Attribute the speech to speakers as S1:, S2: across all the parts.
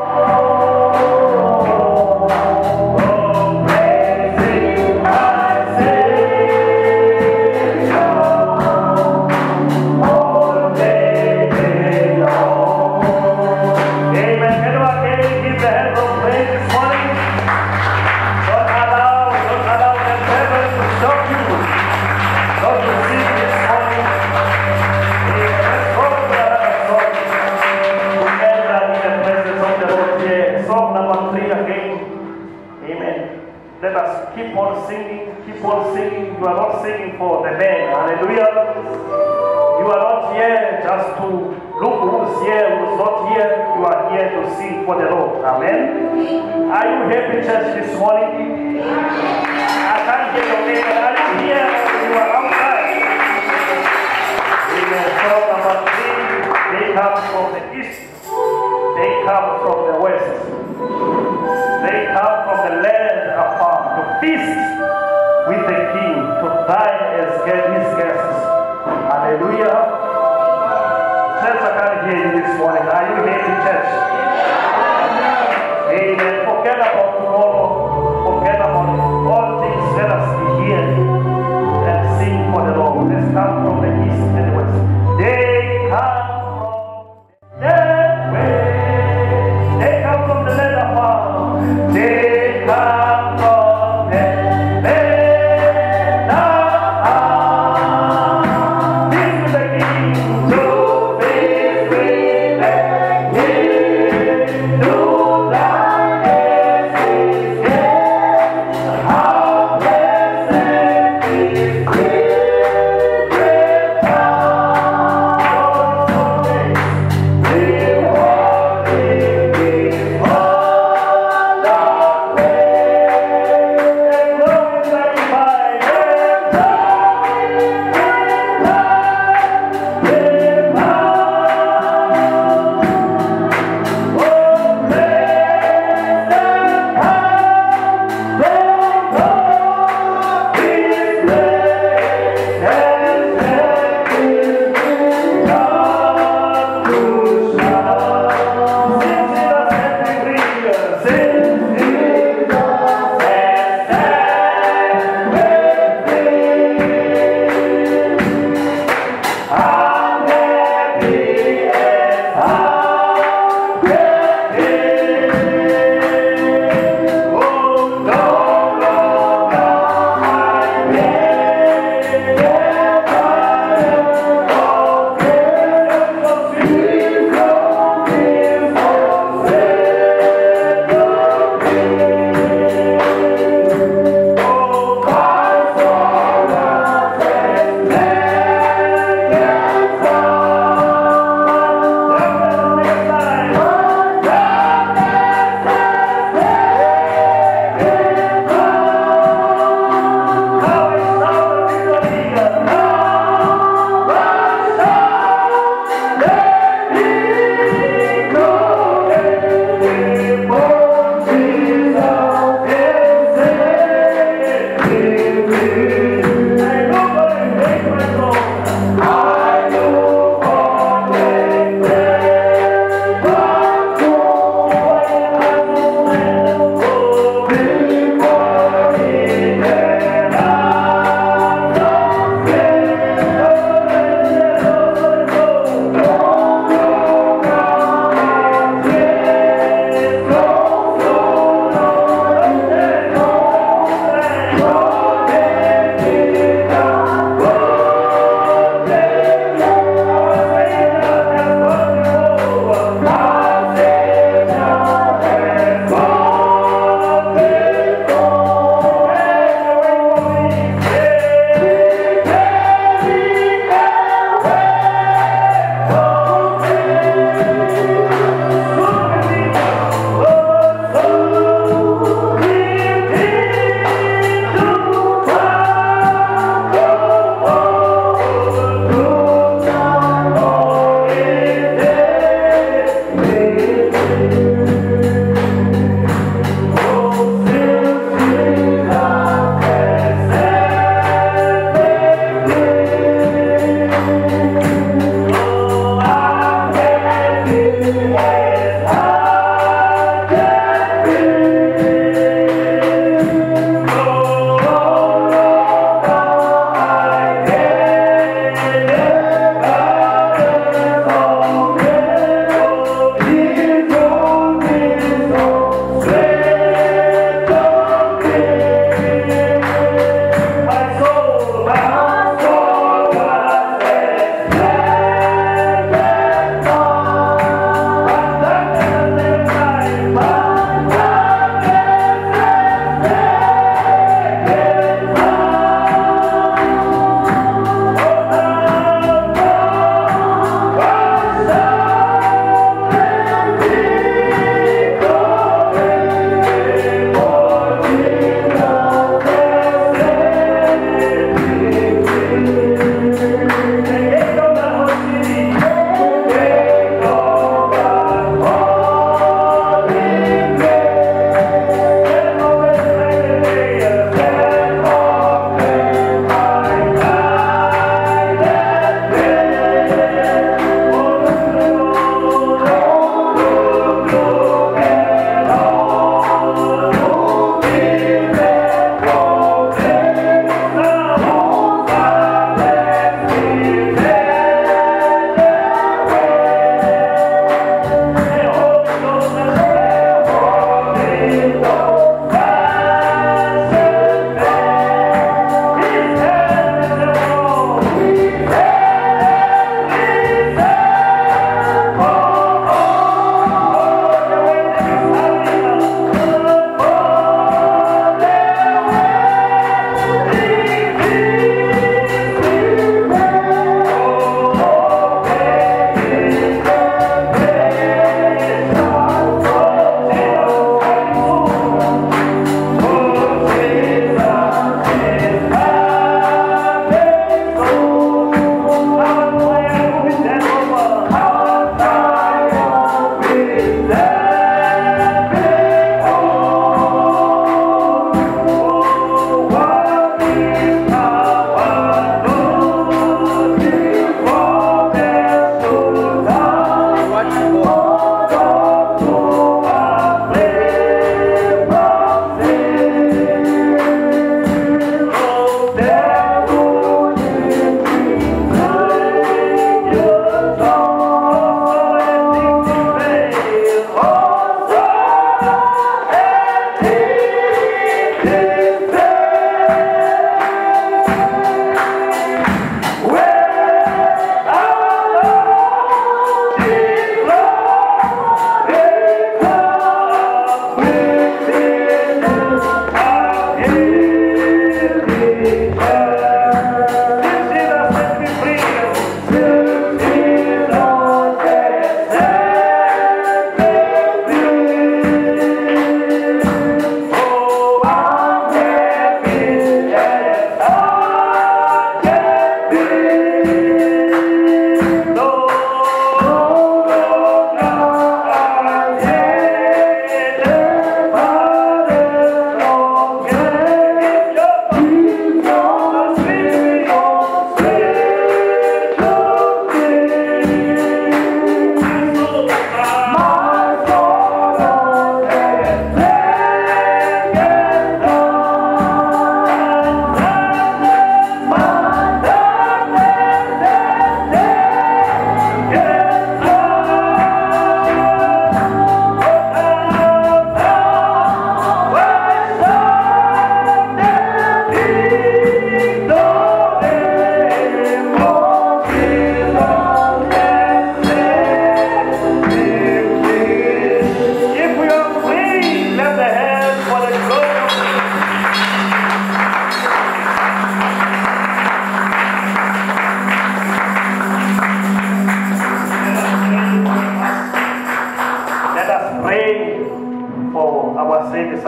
S1: Amen.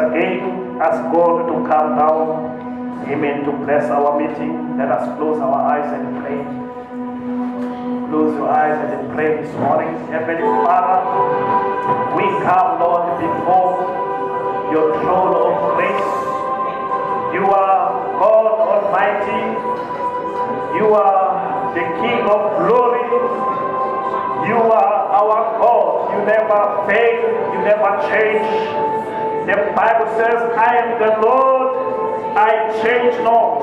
S1: Again, ask God to come down. Amen. To bless our meeting. Let us close our eyes and pray. Close your eyes and pray this morning. Heavenly Father, we come, Lord, before your throne of grace. You are God Almighty. You are the King of glory. You are our God. You never fail. You never change. The Bible says, I am the Lord. I change not.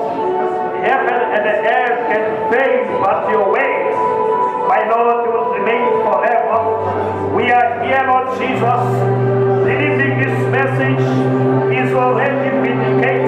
S1: Heaven and the earth can fade, but your ways, my Lord, will remain forever. We are here, Lord Jesus, delivering this message is already vindicated,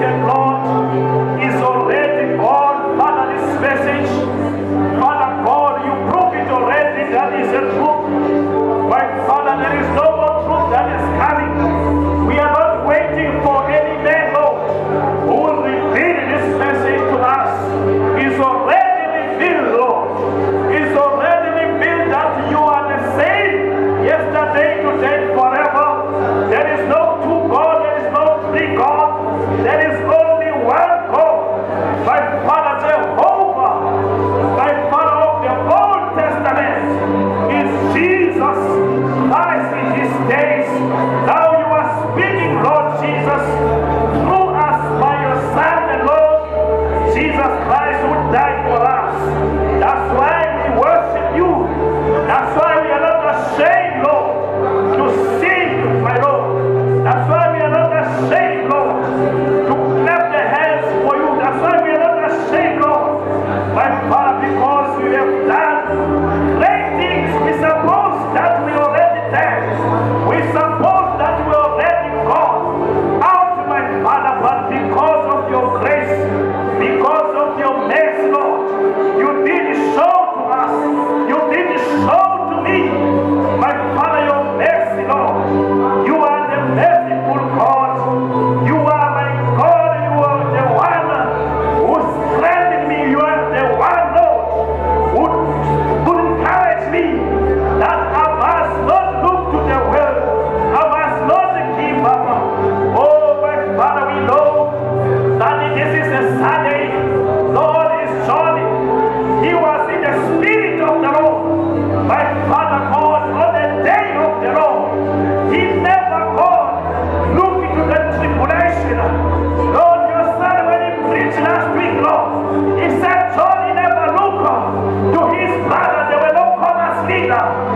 S2: vida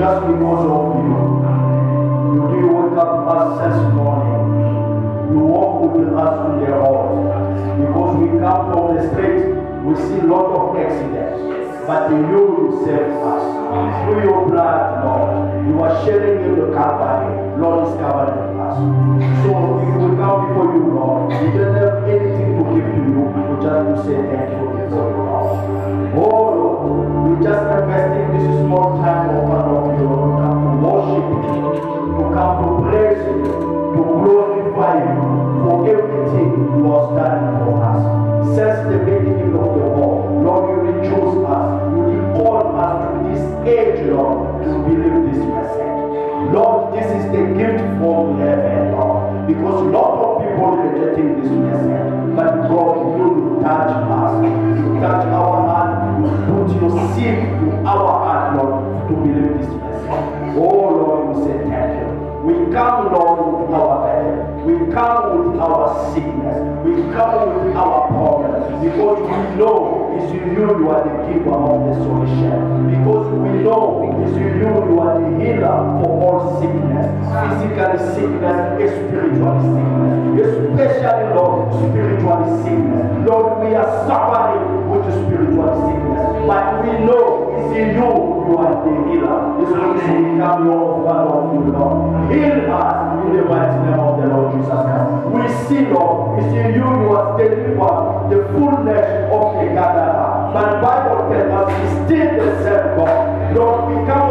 S2: just because of you. You do wake up us this morning. You walk with us to the road. Because we come from the street, we see a lot of accidents. But you will save us. Through your blood, Lord, you are sharing in the company. Lord is covering us. So we will come before you, Lord. We don't have anything to give to you. We just to say thank you for your love. Oh Lord, we just investing this small time over, Lord. was done for us. Since the beginning of the world, Lord, you did choose us. You did call us to this age, Lord, to believe this message. Lord, this is the gift from heaven, Lord. Because a lot of people rejecting this message, but God, you touch we know it's in you you are the giver of the solution. Because we know it's in you you are the healer for all sickness. Physical sickness, spiritual sickness. Especially, Lord, spiritual sickness. Lord, we are suffering with spiritual sickness. But we know it's in you you are the healer. This is we become your one of you, Lord. Heal us. God. But Bible tells us he's still the same God. Don't become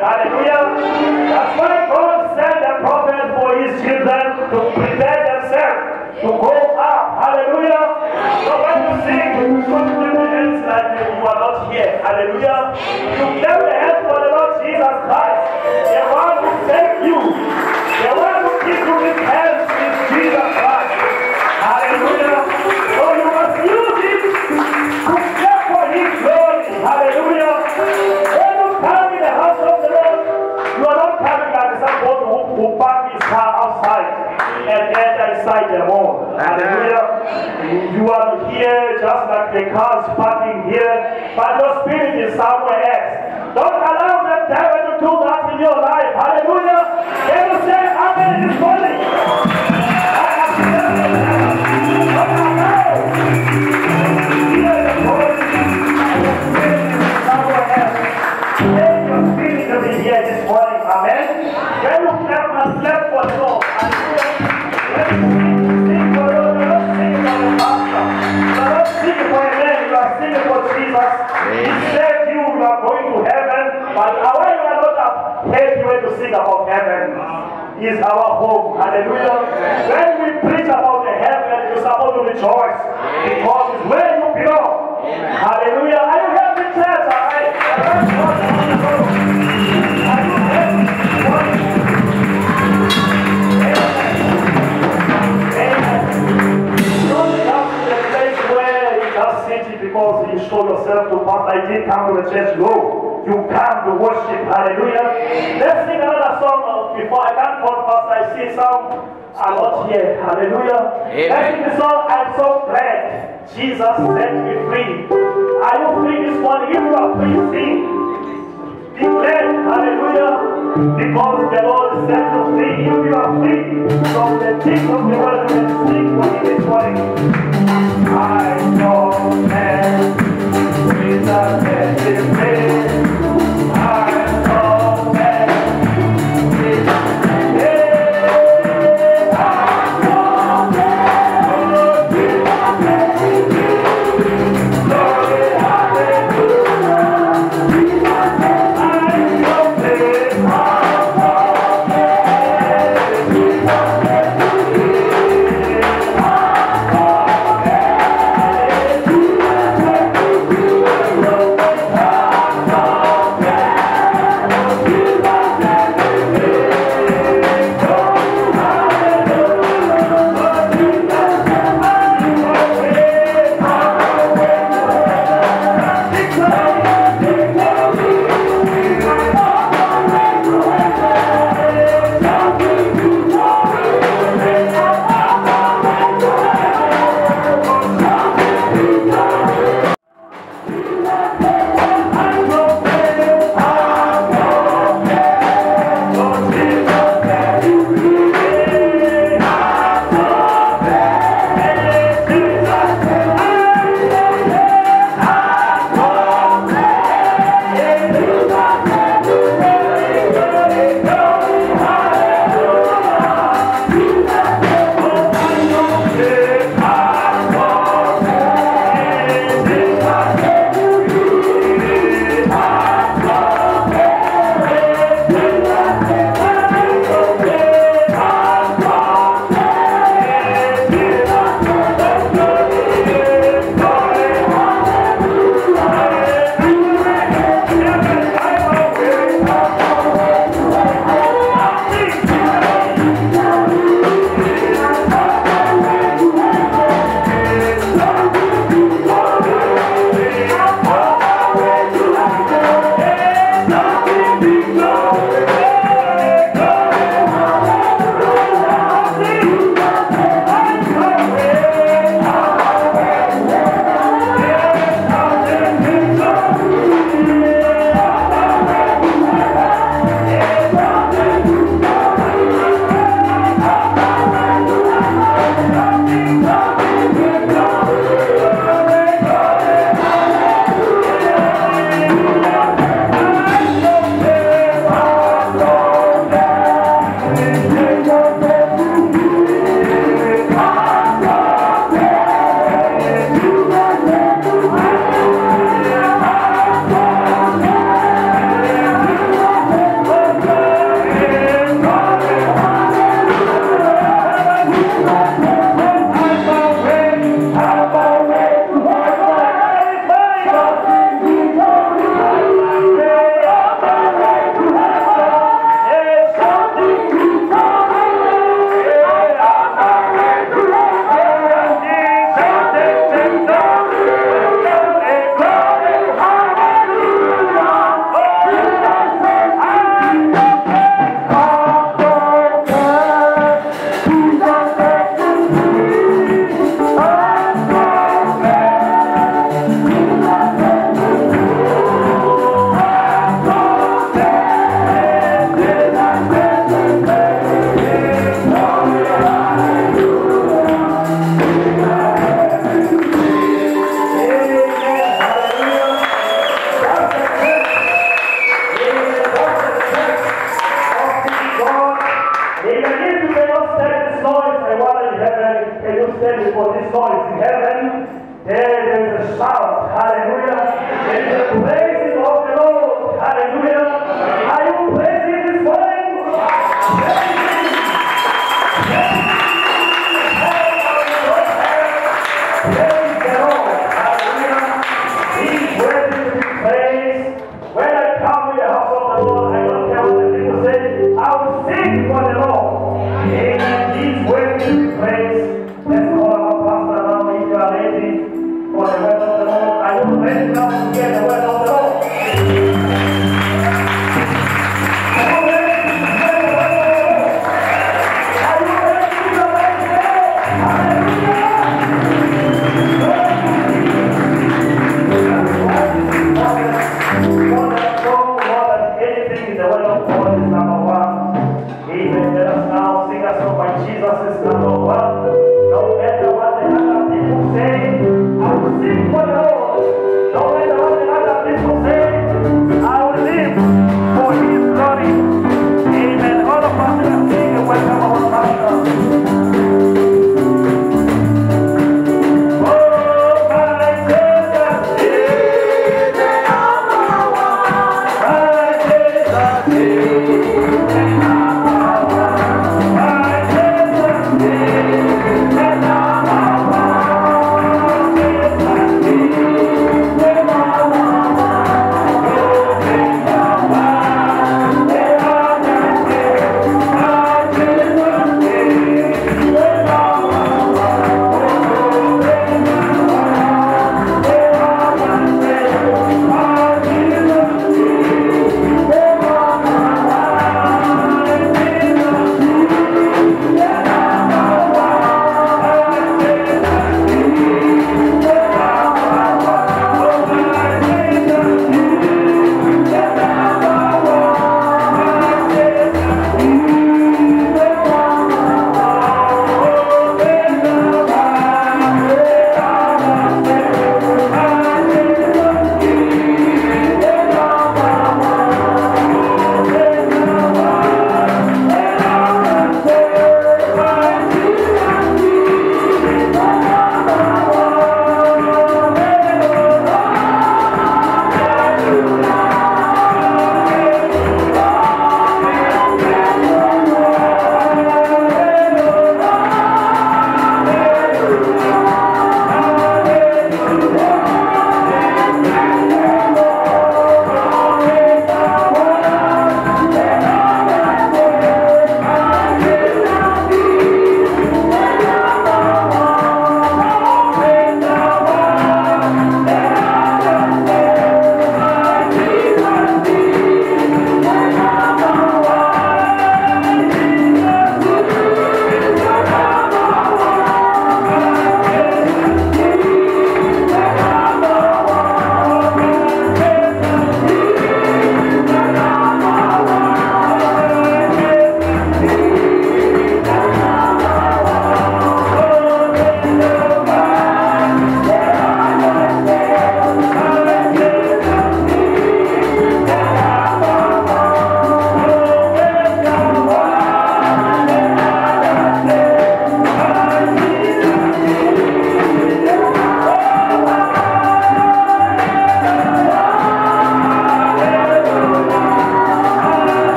S2: Hallelujah. That's why God sent the prophet for his children to prepare themselves to go up. Hallelujah. So when you
S1: sing, you put the hands like you are not here. Hallelujah. You clap the hands for the Lord Jesus Christ. The one who saved you. The one who gives you his hands is Jesus inside the home. Hallelujah. You are here just like the car is parking here, but your spirit is somewhere else. Don't allow the devil to do that in your life. Hallelujah. Can you say amen this morning? I have said the devil. Don't allow. Hear the voice. Spirit is somewhere else. Let your spirit to be here this morning. Amen. When you clap and clap for the Is our home. Hallelujah. When we preach about the heaven, you're supposed to rejoice. Because it's where you belong. Hallelujah. Are you happy, church? Alright. Are you happy? Amen. Don't come to the place where you just sit because you show yourself to pastor. I did come to the church. No. You come to worship. Hallelujah. Let's sing another song uh, before I can't pastor. I see some are not here. Hallelujah.
S3: Amen.
S1: Let's sing the song. I'm so glad Jesus set me free. Are you free this morning? If you are free, sing. Declare, hallelujah, because the Lord set you free. If you are free from the things of the world, can sing for me this morning. I know that Jesus set me free.